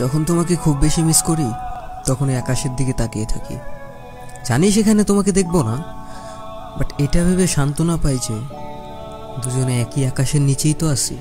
যখন তোমাকে খুব বেশি মিস করি, তখন এই আকাশের দিকে তাকিয়ে থাকি। জানি সেখানে তোমাকে দেখব না বাট এটা ভেবে সান্ত্বনা পাই যে দুজনে একই আকাশের নিচেই তো আছি।